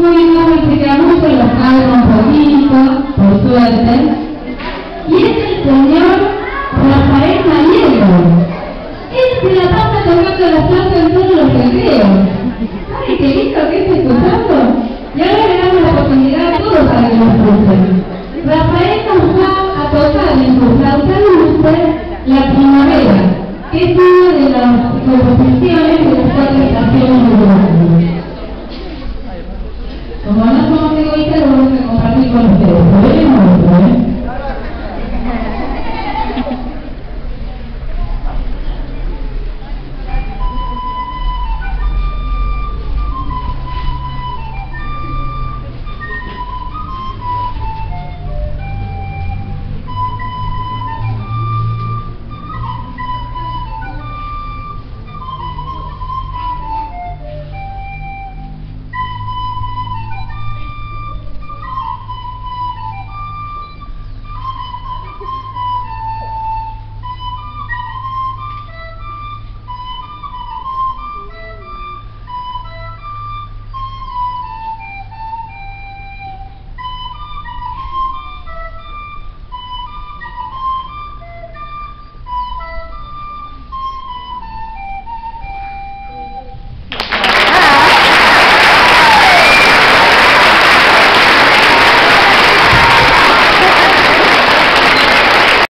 Bueno, se queda muy relajado un poquito, por suerte. Y es el señor Rafael Maniero. Él se la pasa tocando la flauta en todos los recreos. ¡Ay, qué lindo que está escuchando! Y ahora le damos la oportunidad a todos para que nos escuchen. Rafael nos va a tocar en su flauta dulce La Primavera, que es una de las composiciones Los malos somos egoístas y los que compartir con ustedes.